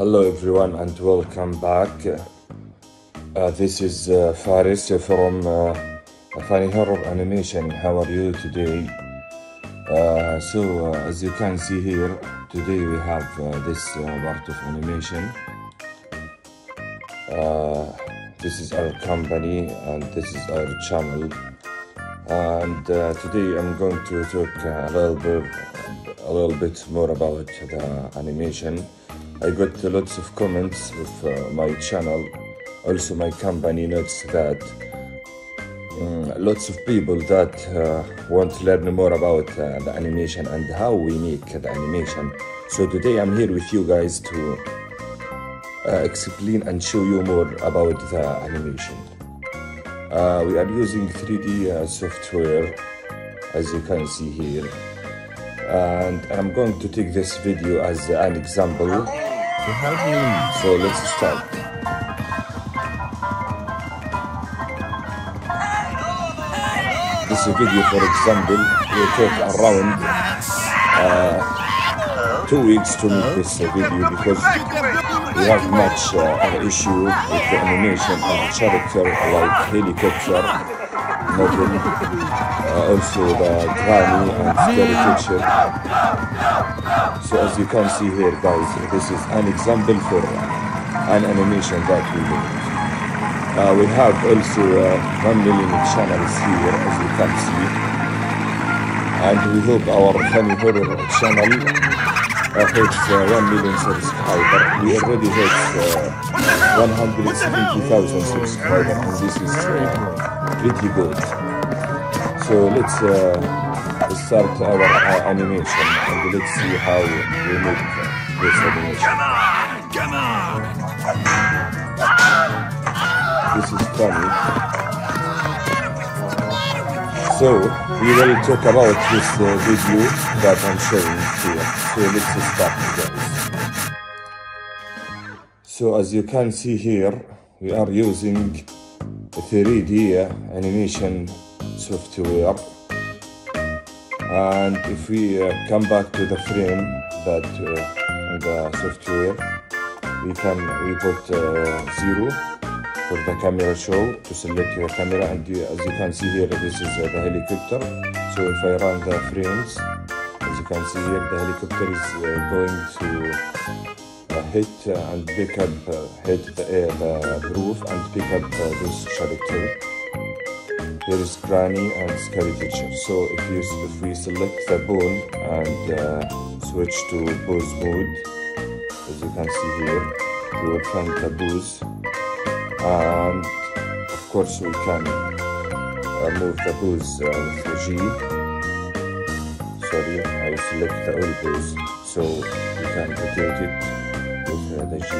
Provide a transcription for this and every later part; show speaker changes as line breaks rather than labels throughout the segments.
Hello everyone and welcome back. Uh, this is uh, Faris from uh, Funny Horror Animation. How are you today? Uh, so uh, as you can see here, today we have uh, this uh, part of animation. Uh, this is our company and this is our channel. And uh, today I'm going to talk a little bit, a little bit more about the animation. I got lots of comments of uh, my channel. Also, my company notes that mm, lots of people that uh, want to learn more about uh, the animation and how we make the animation. So today I'm here with you guys to uh, explain and show you more about the animation. Uh, we are using 3D uh, software as you can see here and I'm going to take this video as an example so let's start. This video for example will take around uh, two weeks to make this video because we have much uh, issue with the animation and character like helicopter model uh, also the granny and scary picture so as you can see here guys this is an example for an animation that we made. Uh, we have also uh, 1 million channels here as you can see. And we hope our funny horror channel uh, hits uh, 1 million subscriber we already hit uh, 170,000 subscribers and this is uh, pretty good. So let's uh, start our uh, animation and let's see how we make this animation
Come on!
this is funny. So we will talk about this uh, video that I'm showing here. So let's start guys. So as you can see here, we are using 3D animation software. And if we uh, come back to the frame that uh, the software, we can we put uh, zero for the camera show to select your camera. And you, as you can see here this is uh, the helicopter. So if I run the frames as you can see here the helicopter is uh, going to uh, hit uh, and pick up hit the, the roof and pick up this character here is granny and scary teacher. So if you if we select the bone and uh, switch to pose mode as you can see here we will find the booze and of course we can uh, move the booze uh, with the G. Sorry I select the all booze so we can rotate it with uh, the G.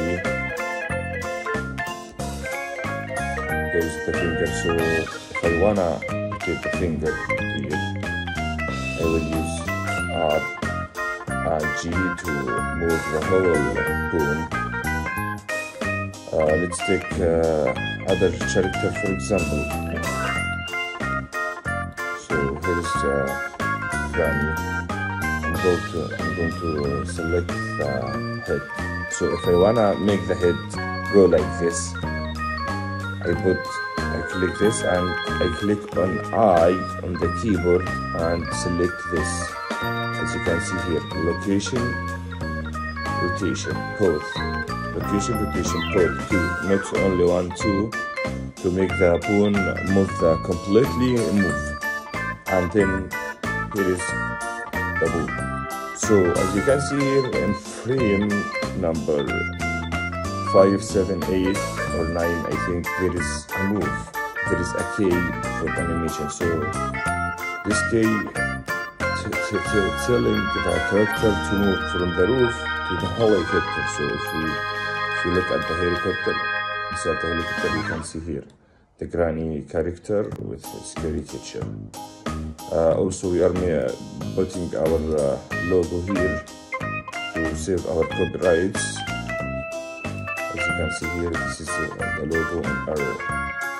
There's the finger so I wanna rotate the finger here I will use and G to move the whole bone uh, let's take uh, other character for example. So here's uh, Granny I'm going to I'm going to select the head. So if I wanna make the head go like this I put click this and I click on I on the keyboard and select this. As you can see here location rotation both rotation rotation pole two not only one two to make the bone move the completely move. And then here is the bone so as you can see here in frame number five seven eight or nine i think there is a move there is a k for animation so this k t- t- t- telling the character to move from the roof to the helicopter so if we if you look at the helicopter, inside the helicopter, you can see here the granny character with scary teacher. Uh, also, we are putting our uh, logo here to save our copyrights. As you can see here, this is uh, the logo in our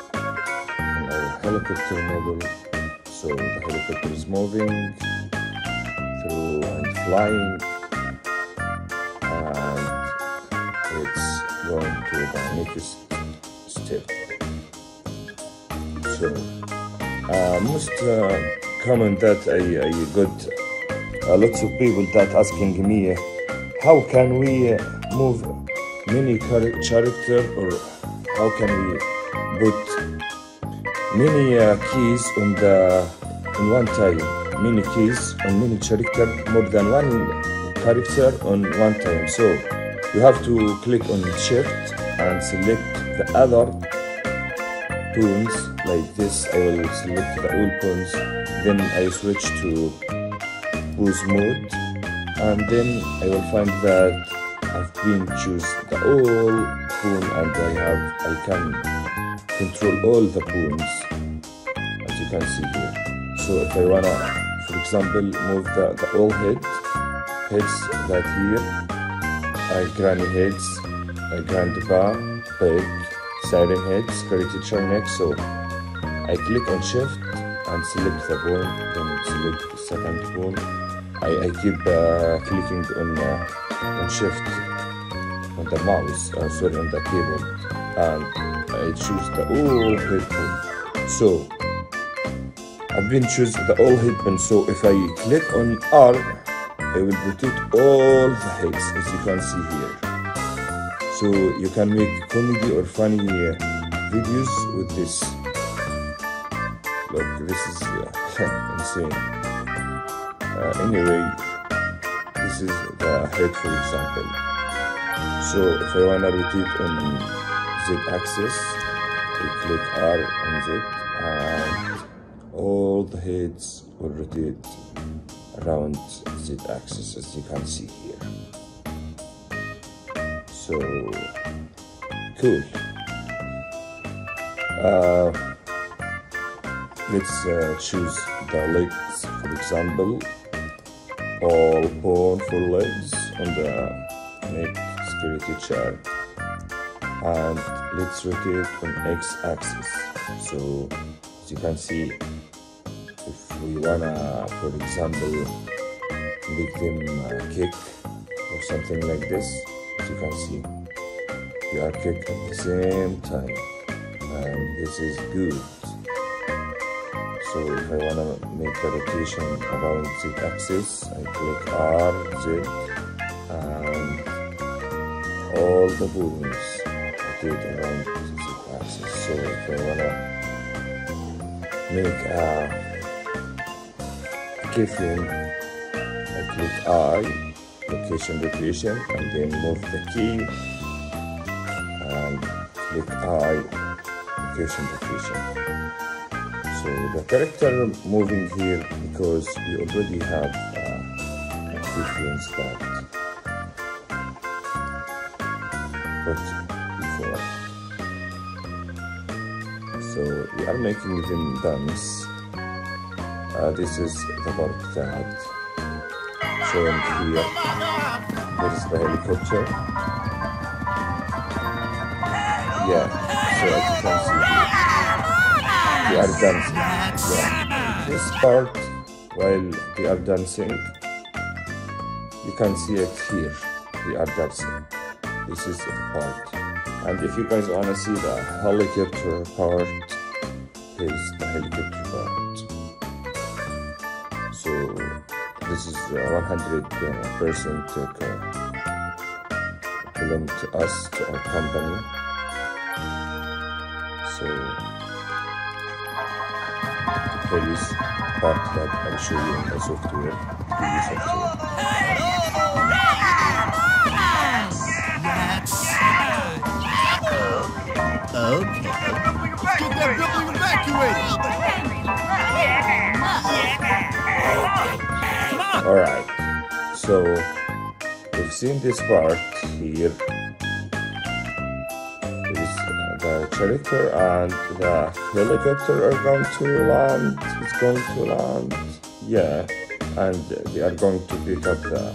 helicopter model. So the helicopter is moving through and flying and it's going to the next step. So, uh, most uh, common that I, I got uh, lots of people that asking me how can we uh, move char- character or how can we put many uh, keys on the on one time. Many keys on many character more than one character on one time. So you have to click on shift and select the other tones like this. I will select the all tones. Then I switch to pose mode. And then I will find that I've been choose the all tone and I have I can control all the tones as you can see here. So if I wanna for example move the, the all head heads that here uh, granny heads uh, grandpa big siren heads show next so I click on shift and select the bone then select the second bone. I, I keep uh, clicking on uh, on shift on the mouse uh, sorry on the keyboard. And I choose the all head bone so. I've been choose the all head bone so. If I click on R I will rotate all the heads as you can see here. So you can make comedy or funny uh, videos with this. Look this is uh, insane. Uh, anyway this is the head for example. So if I wanna rotate on Z axis I click R on Z and all the heads will rotate around Z axis as you can see here. So cool. Uh, let's uh, choose the legs for example. All bone for legs on the neck security chart and let's rotate on x axis. So as you can see if we wanna for example make them uh, kick or something like this as you can see we are kick at the same time and this is good. So if I wanna make the rotation around Z axis I click R Z and all the bones so if I wanna make a keyframe I click I location rotation and then move the key. And click I location rotation so the character moving here because we already have uh, keyframes that. But so we are making them dance. Uh, this is the part that shown here. There is the helicopter. Yeah so as you can see they are dancing. Yeah. This part while they are dancing you can see it here. They are dancing. This is the part and if you guys wanna see the helicopter part. Is the helicopter part. So this is uh, 100 uh, percent uh, belong to us to our company. So the police part that I'll show you in the software. 3D software
that building evacuated.
All right. So we've seen this part here. Is uh, the character and the helicopter are going to land. It's going to land. Yeah, and they are going to pick up the,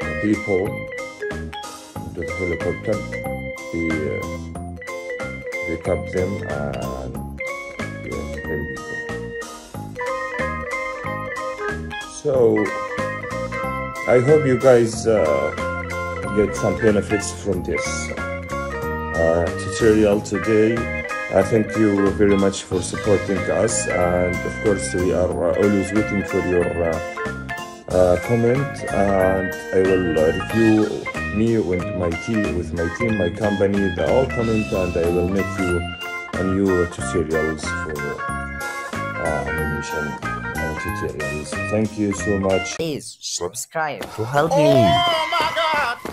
the people. The helicopter. They uh, up them and yeah, here we go. So I hope you guys uh, get some benefits from this. uh, tutorial today. I thank you very much for supporting us, and of course, we are uh, always waiting for your uh, uh, comment. And I will uh, review me with my team, with my team, my company, the all comment, and I will make you a new tutorials for uh, animation and tutorials. Thank you so much.
Please subscribe to help me.
Oh my God!